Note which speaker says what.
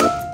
Speaker 1: you